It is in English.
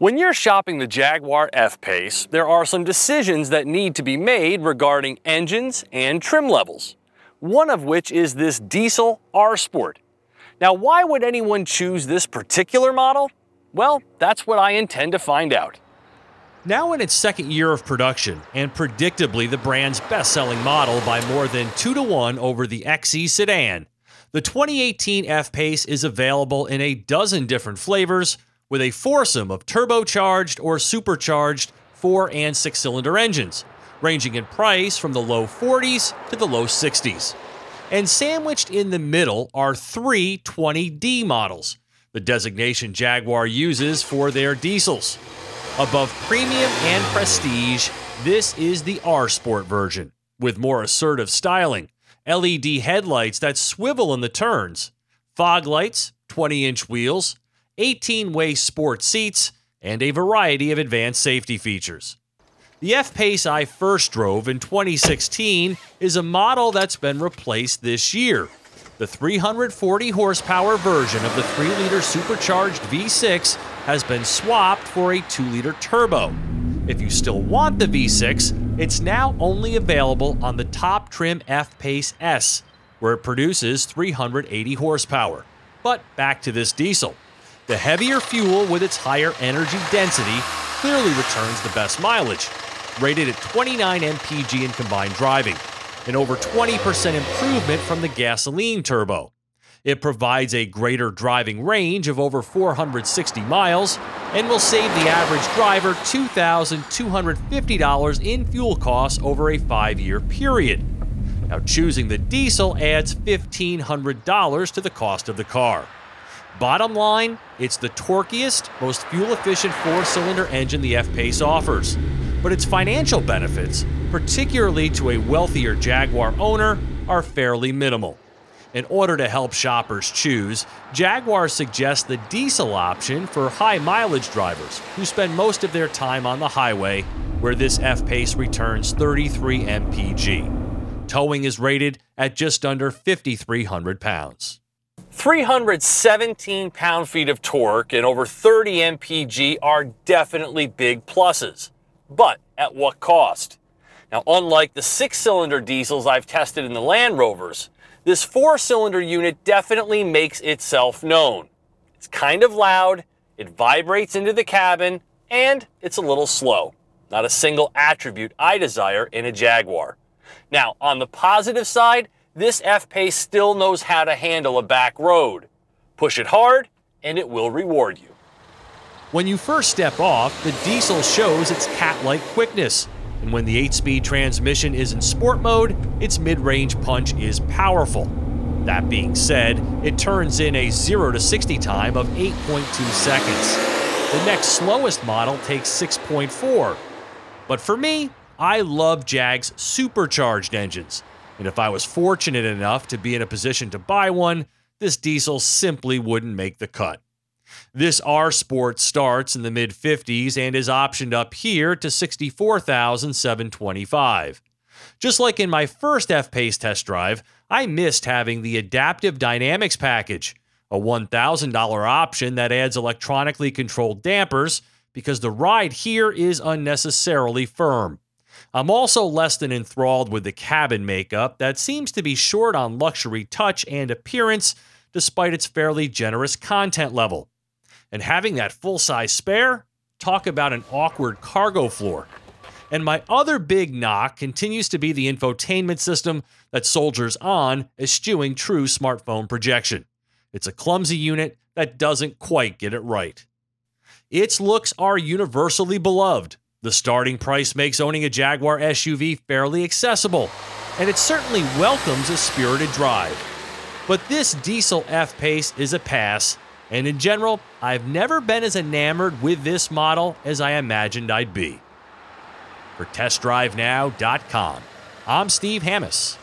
When you're shopping the Jaguar F-Pace, there are some decisions that need to be made regarding engines and trim levels. One of which is this diesel R-Sport. Now, why would anyone choose this particular model? Well, that's what I intend to find out. Now in its second year of production, and predictably the brand's best-selling model by more than 2 to 1 over the XE sedan, the 2018 F-Pace is available in a dozen different flavors, with a foursome of turbocharged or supercharged four and six cylinder engines, ranging in price from the low 40s to the low 60s. And sandwiched in the middle are three 20D models, the designation Jaguar uses for their diesels. Above premium and prestige, this is the R Sport version, with more assertive styling, LED headlights that swivel in the turns, fog lights, 20 inch wheels, 18 way sport seats, and a variety of advanced safety features. The F Pace I first drove in 2016 is a model that's been replaced this year. The 340 horsepower version of the 3 liter supercharged V6 has been swapped for a 2 liter turbo. If you still want the V6, it's now only available on the top trim F Pace S, where it produces 380 horsepower. But back to this diesel. The heavier fuel with its higher energy density clearly returns the best mileage, rated at 29 mpg in combined driving, an over 20% improvement from the gasoline turbo. It provides a greater driving range of over 460 miles and will save the average driver $2,250 in fuel costs over a five year period. Now, choosing the diesel adds $1,500 to the cost of the car. Bottom line, it's the torquiest, most fuel efficient four cylinder engine the F Pace offers. But its financial benefits, particularly to a wealthier Jaguar owner, are fairly minimal. In order to help shoppers choose, Jaguar suggests the diesel option for high mileage drivers who spend most of their time on the highway, where this F Pace returns 33 mpg. Towing is rated at just under 5,300 pounds. 317 pound-feet of torque and over 30 mpg are definitely big pluses. But at what cost? Now, unlike the six-cylinder diesels I've tested in the Land Rovers, this four-cylinder unit definitely makes itself known. It's kind of loud, it vibrates into the cabin, and it's a little slow. Not a single attribute I desire in a Jaguar. Now, on the positive side, this F-Pace still knows how to handle a back road. Push it hard, and it will reward you. When you first step off, the diesel shows its cat-like quickness, and when the 8-speed transmission is in sport mode, its mid-range punch is powerful. That being said, it turns in a 0 to 60 time of 8.2 seconds. The next slowest model takes 6.4. But for me, I love Jag's supercharged engines. And if I was fortunate enough to be in a position to buy one, this diesel simply wouldn't make the cut. This R Sport starts in the mid 50s and is optioned up here to 64,725. Just like in my first F-Pace test drive, I missed having the Adaptive Dynamics package, a $1,000 option that adds electronically controlled dampers because the ride here is unnecessarily firm. I'm also less than enthralled with the cabin makeup that seems to be short on luxury touch and appearance despite its fairly generous content level. And having that full size spare, talk about an awkward cargo floor. And my other big knock continues to be the infotainment system that soldiers on, eschewing true smartphone projection. It's a clumsy unit that doesn't quite get it right. Its looks are universally beloved, the starting price makes owning a Jaguar SUV fairly accessible, and it certainly welcomes a spirited drive. But this diesel F Pace is a pass, and in general, I've never been as enamored with this model as I imagined I'd be. For TestDriveNow.com, I'm Steve Hammes.